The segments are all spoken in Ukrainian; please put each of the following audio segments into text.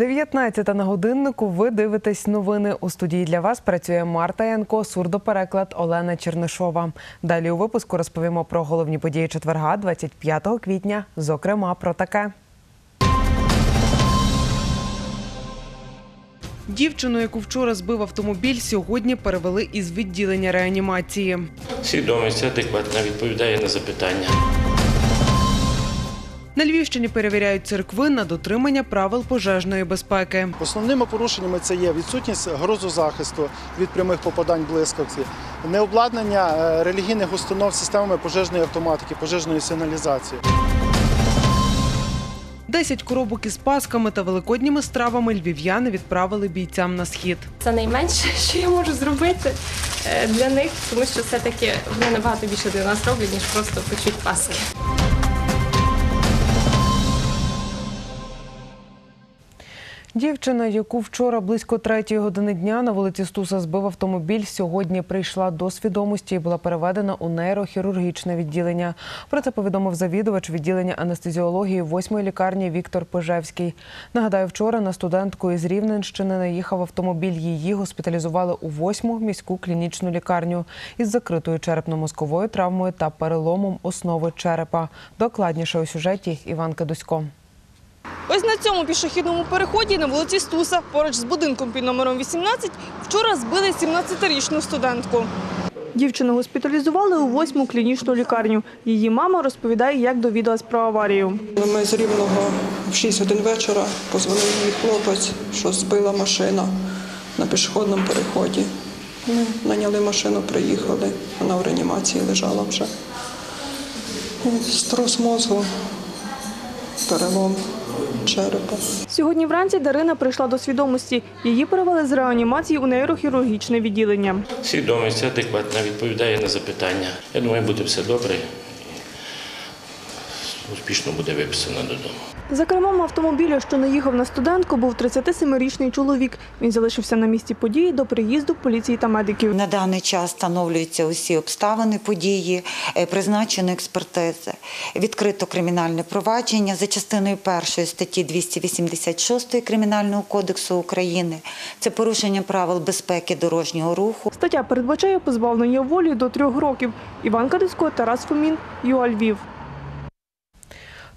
19 на годиннику. Ви дивитесь новини. У студії для вас працює Марта Янко, сурдопереклад Олена Чернишова. Далі у випуску розповімо про головні події четверга, 25 квітня. Зокрема, про таке. Дівчину, яку вчора збив автомобіль, сьогодні перевели із відділення реанімації. Свідомість адекватна відповідає на запитання. На Львівщині перевіряють церкви на дотримання правил пожежної безпеки. Основними порушеннями це є відсутність грозозахисту від прямих попадань блискавці, необладнання е, релігійних установ системами пожежної автоматики, пожежної сигналізації. 10 коробок із пасками та великодніми стравами львів'яни відправили бійцям на схід. Це найменше, що я можу зробити е, для них, тому що все-таки вони набагато більше для нас роблять, ніж просто печуть паски. Дівчина, яку вчора близько третьої години дня на вулиці Стуса збив автомобіль, сьогодні прийшла до свідомості і була переведена у нейрохірургічне відділення. Про це повідомив завідувач відділення анестезіології 8-ї лікарні Віктор Пижевський. Нагадаю, вчора на студентку із Рівненщини наїхав автомобіль. Її госпіталізували у 8-му міську клінічну лікарню із закритою черепно-мозковою травмою та переломом основи черепа. Докладніше у сюжеті Іванка Дусько. Ось на цьому пішохідному переході на вулиці Стуса, поруч з будинком під номером 18, вчора збили 17-річну студентку. Дівчину госпіталізували у восьму клінічну лікарню. Її мама розповідає, як довідалась про аварію. Ми з Рівного в 6 годин вечора позвонив мій хлопець, що збила машина на пішохідному переході. Ми наняли машину, приїхали. Вона в реанімації лежала вже. Струс мозку, перелом черепа. Сьогодні вранці Дарина прийшла до свідомості. Її перевели з реанімації у нейрохірургічне відділення. Свідомість адекватна відповідає на запитання. Я думаю, буде все добре. і Успішно буде виписано додому. За кермом автомобіля, що наїхав на студентку, був 37-річний чоловік. Він залишився на місці події до приїзду поліції та медиків. На даний час встановлюються усі обставини події, е, призначено експертизи, відкрито кримінальне провадження за частиною першої статті 286 Кримінального кодексу України. Це порушення правил безпеки дорожнього руху. Стаття передбачає позбавлення волі до трьох років. Іван Кадисько, Тарас Фомін, ЮА Львів.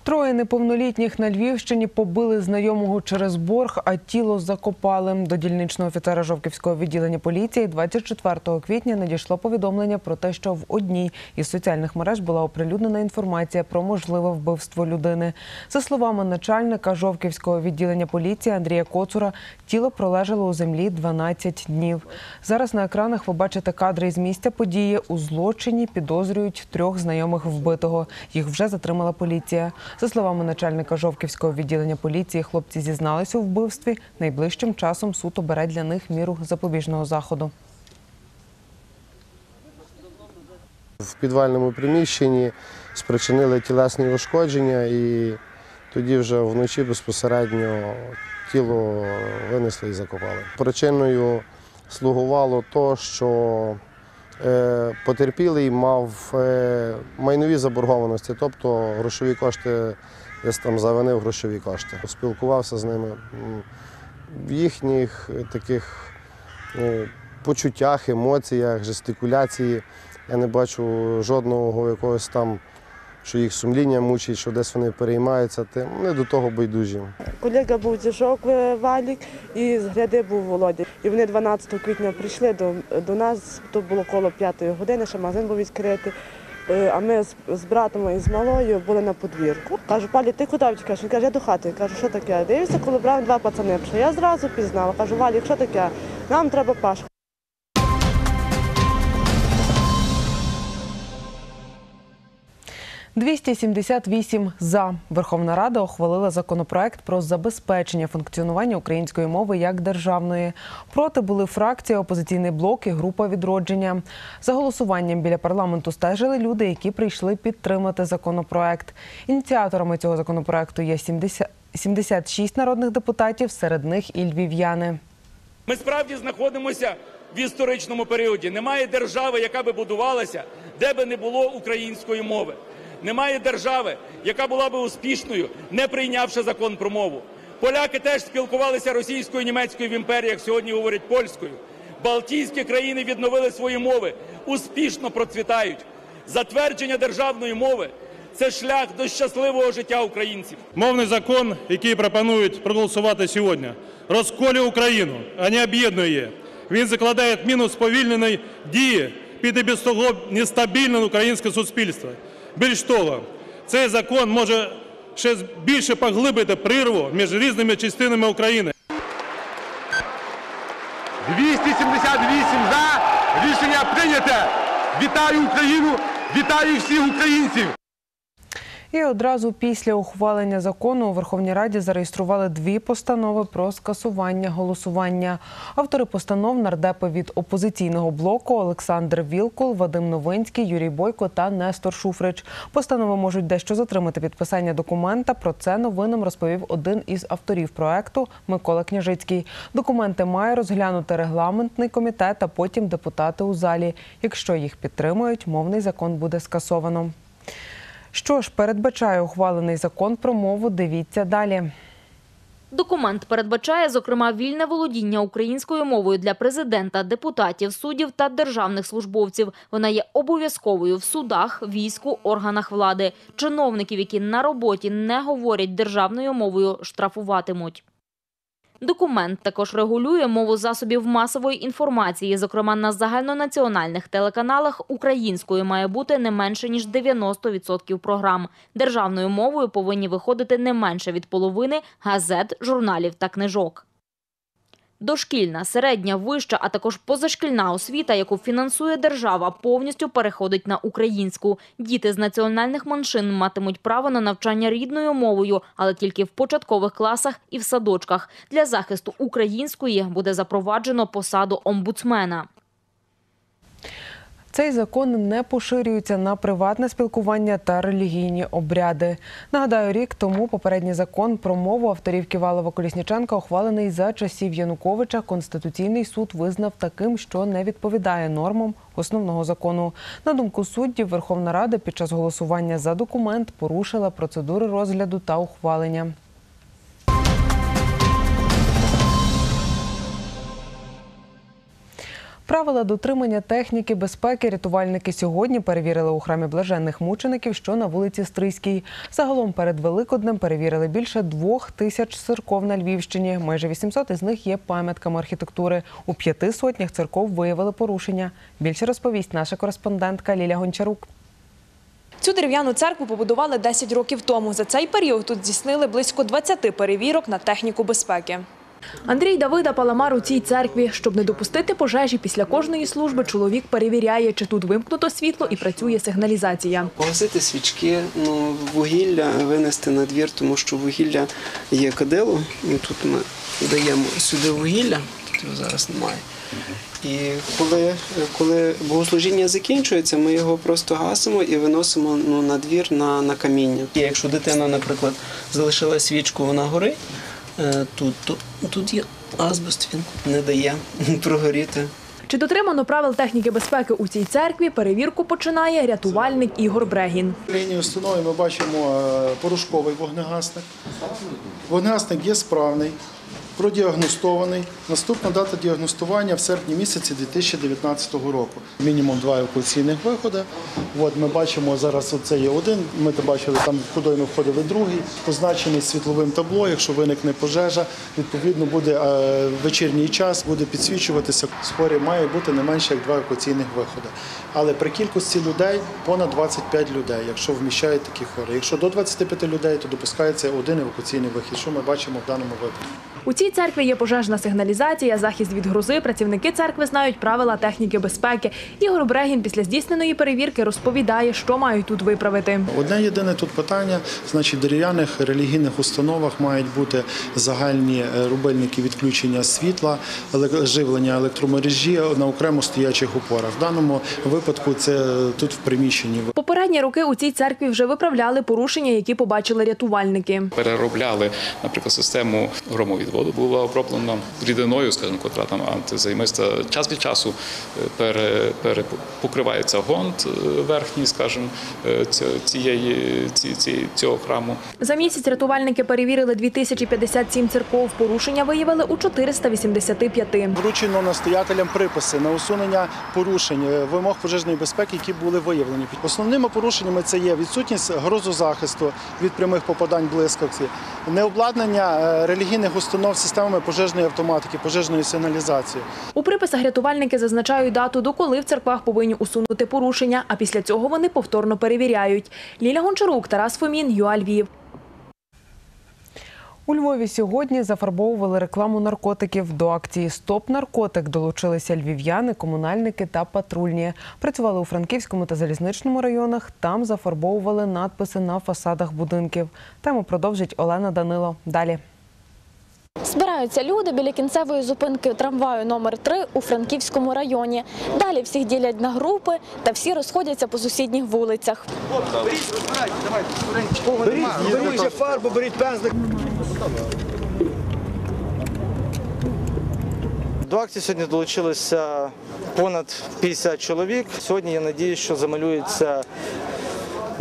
Троє неповнолітніх на Львівщині побили знайомого через борг, а тіло закопали. До дільничного офіцера Жовківського відділення поліції 24 квітня надійшло повідомлення про те, що в одній із соціальних мереж була оприлюднена інформація про можливе вбивство людини. За словами начальника Жовківського відділення поліції Андрія Коцура, тіло пролежало у землі 12 днів. Зараз на екранах ви бачите кадри з місця події. У злочині підозрюють трьох знайомих вбитого. Їх вже затримала поліція. За словами начальника Жовківського відділення поліції, хлопці зізналися у вбивстві. Найближчим часом суд обере для них міру запобіжного заходу. в підвальному приміщенні, спричинили тілесні ушкодження і тоді вже вночі безпосередньо тіло винесли і закопали. Причиною слугувало то, що потерпілий мав е, майнові заборгованості, тобто грошові кошти десь там завинив грошові кошти. Спілкувався з ними в їхніх е, таких ну, почуттях, емоціях, жестикуляції. Я не бачу жодного якогось там, що їх сумління мучить, що десь вони переймаються. Тим. Вони до того байдужі. Колега був Діжок е, Валік і з гряди був Володя. І вони 12 квітня прийшли до, до нас, то було коло 5 години, ще магазин був відкритий. Е, А ми з, з братом і з малою були на подвірку. Кажу, Палі, ти куди втікаєш? Він каже, я до хати. Кажу, що таке? Дивився, коли брав два пацани. Я зразу пізнала. Кажу, Валік, що таке? Нам треба пашку. – 278 за. Верховна Рада ухвалила законопроект про забезпечення функціонування української мови як державної. Проти були фракція, опозиційний блок і група відродження. За голосуванням біля парламенту стежили люди, які прийшли підтримати законопроект. Ініціаторами цього законопроекту є 70 76 народних депутатів, серед них і львів'яни. Ми справді знаходимося в історичному періоді. Немає держави, яка би будувалася, де би не було української мови. Немає держави, яка була би успішною, не прийнявши закон про мову. Поляки теж спілкувалися російською, німецькою в імперіях, сьогодні говорять польською. Балтійські країни відновили свої мови, успішно процвітають. Затвердження державної мови це шлях до щасливого життя українців. Мовний закон, який пропонують проголосувати сьогодні, розколює Україну, а не об'єднує її. Він закладає міну сповільненої дії під і без того нестабільне українське суспільство. Більш того, цей закон може ще більше поглибити прірву між різними частинами України. 278 за. Рішення прийняте. Вітаю Україну! Вітаю всіх українців! І одразу після ухвалення закону у Верховній Раді зареєстрували дві постанови про скасування голосування. Автори постанов нардепи від опозиційного блоку Олександр Вілкул, Вадим Новинський, Юрій Бойко та Нестор Шуфрич. Постанови можуть дещо затримати підписання документа. Про це новинам розповів один із авторів проекту Микола Княжицький. Документи має розглянути регламентний комітет, а потім депутати у залі. Якщо їх підтримують, мовний закон буде скасовано. Що ж передбачає ухвалений закон про мову? Дивіться далі. Документ передбачає, зокрема, вільне володіння українською мовою для президента, депутатів, суддів та державних службовців. Вона є обов'язковою в судах, війську, органах влади. Чиновників, які на роботі не говорять державною мовою, штрафуватимуть. Документ також регулює мову засобів масової інформації, зокрема на загальнонаціональних телеканалах українською має бути не менше ніж 90% програм. Державною мовою повинні виходити не менше від половини газет, журналів та книжок. Дошкільна, середня, вища, а також позашкільна освіта, яку фінансує держава, повністю переходить на українську. Діти з національних меншин матимуть право на навчання рідною мовою, але тільки в початкових класах і в садочках. Для захисту української буде запроваджено посаду омбудсмена. Цей закон не поширюється на приватне спілкування та релігійні обряди. Нагадаю, рік тому попередній закон про мову авторів Ківалова Колісніченка, ухвалений за часів Януковича, Конституційний суд визнав таким, що не відповідає нормам основного закону. На думку суддів, Верховна Рада під час голосування за документ порушила процедури розгляду та ухвалення. Правила дотримання техніки безпеки рятувальники сьогодні перевірили у храмі блаженних мучеників, що на вулиці Стрийській. Загалом перед Великоднем перевірили більше двох тисяч церков на Львівщині. Майже 800 із них є пам'ятками архітектури. У п'яти сотнях церков виявили порушення. Більше розповість наша кореспондентка Ліля Гончарук. Цю дерев'яну церкву побудували 10 років тому. За цей період тут здійснили близько 20 перевірок на техніку безпеки. Андрій Давида паламар у цій церкві. Щоб не допустити пожежі, після кожної служби чоловік перевіряє, чи тут вимкнуто світло і працює сигналізація. Погасити свічки, ну, вугілля винести на двір, тому що вугілля є кадило. І тут ми даємо сюди вугілля, тут його зараз немає. І коли, коли богослужіння закінчується, ми його просто гасимо і виносимо ну, на двір на, на каміння. І якщо дитина, наприклад, залишила свічку, вона горить е, тут, то тут є азбест, він не дає прогоріти. Чи дотримано правил техніки безпеки у цій церкві, перевірку починає рятувальник Ігор Брегін. В лінії установи ми бачимо е, порошковий вогнегасник. Вогнегасник є справний, продіагностований. Наступна дата діагностування в серпні місяці 2019 року. Мінімум два евакуаційних виходи. От ми бачимо зараз. Оце є один. Ми бачили там куди ми входили другий, позначений світловим табло. Якщо виникне пожежа, відповідно буде е, вечірній час, буде підсвічуватися. В спорі має бути не менше як два евакуаційних виходи. Але при кількості людей понад 25 людей, якщо вміщають такі хори. Якщо до 25 людей, то допускається один евакуаційний вихід, що ми бачимо в даному випадку. У цій церкві є пожежна сигналізація, захист від грози. Працівники церкви знають правила техніки безпеки. Ігор Брегін після здійсненої перевірки розповідає, що мають тут виправити. Одне єдине тут питання: значить, в дерев'яних релігійних установах мають бути загальні е, рубильники відключення світла, живлення електромережі на окремо стоячих опорах. В даному випадку це тут в приміщенні. Попередні роки у цій церкві вже виправляли порушення, які побачили рятувальники. переробляли, наприклад, систему громовідводу. була оброблена рідиною, скажімо, котра там антизаймиста. Час від часу е, пере, пере, покривається ґрунт е, верхній, скажімо, е, цієї, ці, ці, цього храму. За місяць рятувальники перевірили 2057 церков. Порушення виявили у 485. Вручено настоятелям приписи на усунення порушень вимог пожежної безпеки, які були виявлені. Основними порушеннями це є відсутність грозозахисту від прямих попадань блискавці, необладнання е, релігійних установ системами пожежної автоматики, пожежної сигналізації. У приписах рятувальники зазначають дату, доколи в церквах повинні усунути порушення, а після цього вони повторно перевіряють. Ліля Гончарук, Тарас Фомін, ЮА Львів. У Львові сьогодні зафарбовували рекламу наркотиків. До акції Стоп наркотик долучилися львів'яни, комунальники та патрульні. Працювали у Франківському та залізничному районах. Там зафарбовували надписи на фасадах будинків. Тему продовжить Олена Данило. Далі. Збираються люди біля кінцевої зупинки трамваю номер 3 у Франківському районі. Далі всіх ділять на групи та всі розходяться по сусідніх вулицях. Беріть, беріть вже фарбу, беріть пензлик. До акції сьогодні долучилося понад 50 чоловік. Сьогодні я надію, що замалюється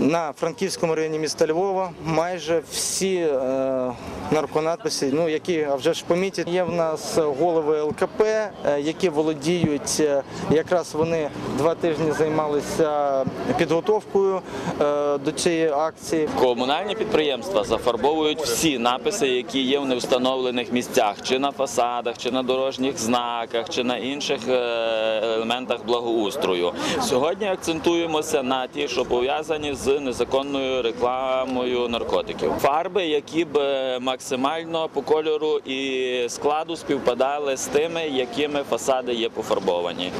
на Франківському районі міста Львова майже всі е, нарконадписи, ну які вже ж помітять. Є в нас голови ЛКП, е, які володіють. е, Якраз вони два тижні займалися підготовкою е, до цієї акції. Комунальні підприємства зафарбовують всі написи, які є в невстановлених місцях, чи на фасадах, чи на дорожніх знаках, чи на інших елементах благоустрою. Сьогодні акцентуємося на ті, що пов'язані з незаконною рекламою наркотиків. Фарби, які б е, максимально по кольору і складу співпадали з тими, якими фасади є пофарбовані.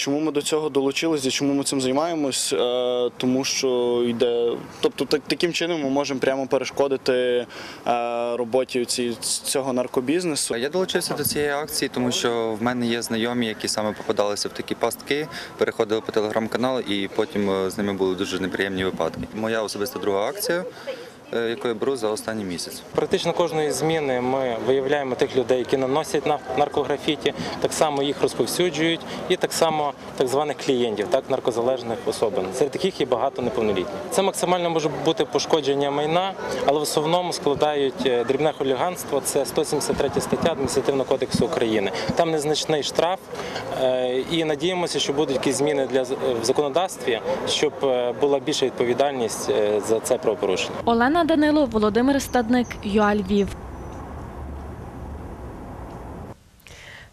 Чому ми до цього долучилися чому ми цим займаємось? Е, Тому що йде, тобто так, таким чином ми можемо прямо перешкодити е, роботі ці, цього наркобізнесу. Я долучився до цієї акції, тому що в мене є знайомі, які саме попадалися в такі пастки, переходили по телеграм-каналу, і потім е, з ними були дуже неприємні випадки. Моя особиста друга акція, е, яку беру за останній місяць. Практично кожної зміни ми виявляємо тих людей, які наносять на- наркографіті, так само їх розповсюджують, і так само так званих клієнтів, так наркозалежних особин. Серед таких є багато неповнолітніх. Це максимально може бути пошкодження майна, але в основному складають е, дрібне хуліганство. Це 173 стаття Адміністративного кодексу України. Там незначний штраф, е, і надіємося, що будуть якісь зміни для в законодавстві, щоб була більша відповідальність за це правопорушення. Олена Данило, Володимир Стадник, ЮА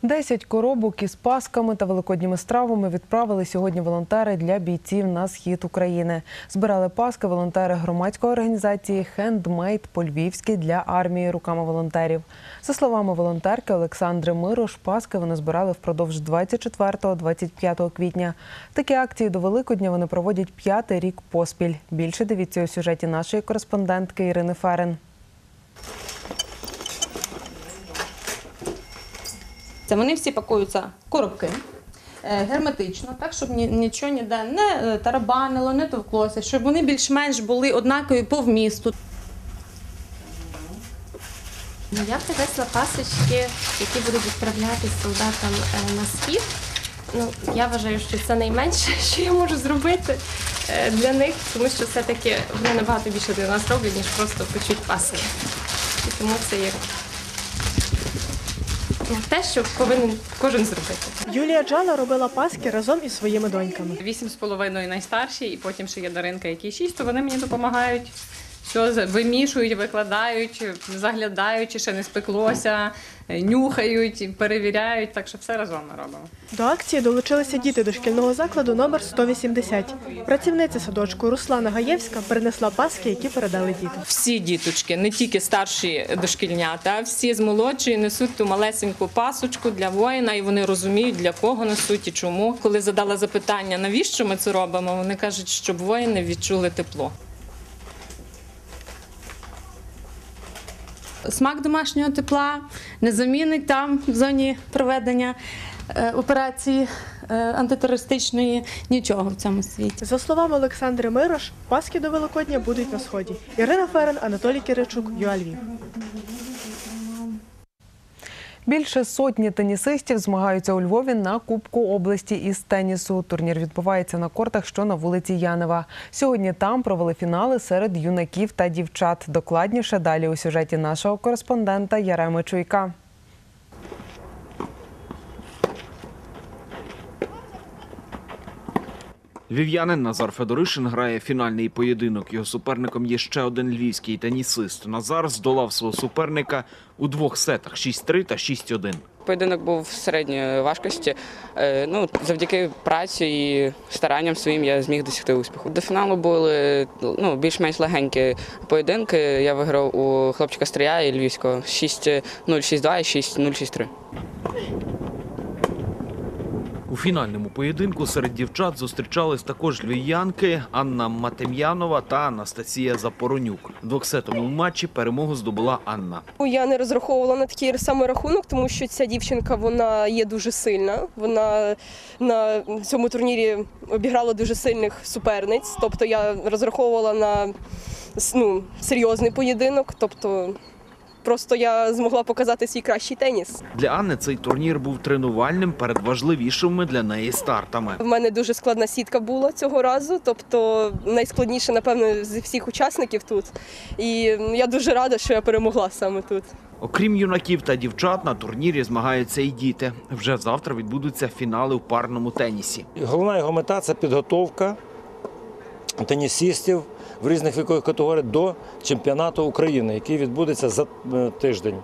Десять коробок із пасками та великодніми стравами відправили сьогодні волонтери для бійців на схід України. Збирали паски волонтери громадської організації «Хендмейд по-львівськи» для армії руками волонтерів. За словами волонтерки Олександри Мирош, паски вони збирали впродовж 24-25 квітня. Такі акції до Великодня вони проводять п'ятий рік поспіль. Більше дивіться у сюжеті нашої кореспондентки Ірини Ферен. Це вони всі пакуються коробки. е, Герметично, так, щоб нічого ніде не е, тарабанило, не товклося, щоб вони більш-менш були однакові по вмісту. Ну, Я привезла пасочки, які будуть відправляти солдатам е, на схід. Ну, я вважаю, що це найменше, що я можу зробити для них, тому що все-таки вони набагато більше для нас роблять, ніж просто печуть паски. І тому це як те, що повинен кожен зробити. Юлія Джала робила паски разом із своїми доньками. Вісім з половиною найстарші, і потім ще є Даринка, який шість, то вони мені допомагають. Все з- вимішують, викладають, заглядають, чи ще не спеклося, нюхають, перевіряють. Так що все разом ми робимо. До акції долучилися діти дошкільного закладу номер 180. Працівниця садочку Руслана Гаєвська принесла паски, які передали діти. Всі діточки, не тільки старші дошкільнята, а всі з молодшої несуть ту малесеньку пасочку для воїна, і вони розуміють, для кого несуть і чому. Коли задала запитання, навіщо ми це робимо, вони кажуть, щоб воїни відчули тепло. Смак домашнього тепла не замінить там в зоні проведення е, операції е, антитерористичної, нічого в цьому світі. За словами Олександри Мирош, Паски до Великодня будуть на сході. Ірина Ферен, Анатолій Киричук, ЮА. Більше сотні тенісистів змагаються у Львові на Кубку області із тенісу. Турнір відбувається на кортах, що на вулиці Янева. Сьогодні там провели фінали серед юнаків та дівчат. Докладніше далі у сюжеті нашого кореспондента Яреми Чуйка. Львів'янин Назар Федоришин грає фінальний поєдинок. Його суперником є ще один львівський тенісист. Назар здолав свого суперника у двох сетах 6-3 та 6-1. Поєдинок був середньої важкості. Е, Ну, завдяки праці і старанням своїм я зміг досягти успіху. До фіналу були ну, більш-менш легенькі поєдинки. Я виграв у хлопчика Стрія і Львівського 6-0, 6-2 і 6-0, 6-3. У фінальному поєдинку серед дівчат зустрічались також львів'янки Анна Матем'янова та Анастасія Запоронюк. В двохсетому матчі перемогу здобула Анна. Я не розраховувала на такий самий рахунок, тому що ця дівчинка вона є дуже сильна. Вона на цьому турнірі обіграла дуже сильних суперниць. Тобто я розраховувала на ну, серйозний поєдинок. Тобто просто я змогла показати свій кращий теніс. Для Анни цей турнір був тренувальним перед важливішими для неї стартами. В мене дуже складна сітка була цього разу, тобто найскладніше, напевно, з всіх учасників тут. І я дуже рада, що я перемогла саме тут. Окрім юнаків та дівчат, на турнірі змагаються і діти. Вже завтра відбудуться фінали у парному тенісі. Головна його мета це підготовка тенісістів в різних вікових категоріях до чемпіонату України, який відбудеться за е, тиждень.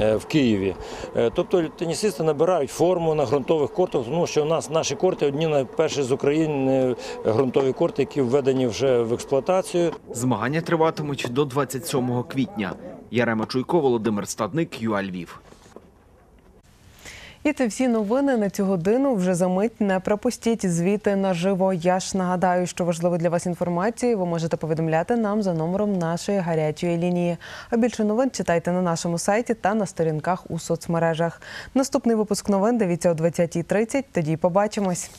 е, В Києві. Е, Тобто тенісисти набирають форму на ґрунтових кортах, тому що у нас наші корти одні найперші з України ґрунтові корти, які введені вже в експлуатацію. Змагання триватимуть до 27 квітня. Ярема Чуйко, Володимир Стадник, ЮА Львів. І це всі новини на цю годину. Вже за мить не пропустіть звіти наживо. Я ж нагадаю, що важливо для вас інформації. Ви можете повідомляти нам за номером нашої гарячої лінії. А більше новин читайте на нашому сайті та на сторінках у соцмережах. Наступний випуск новин дивіться о 20.30. Тоді побачимось.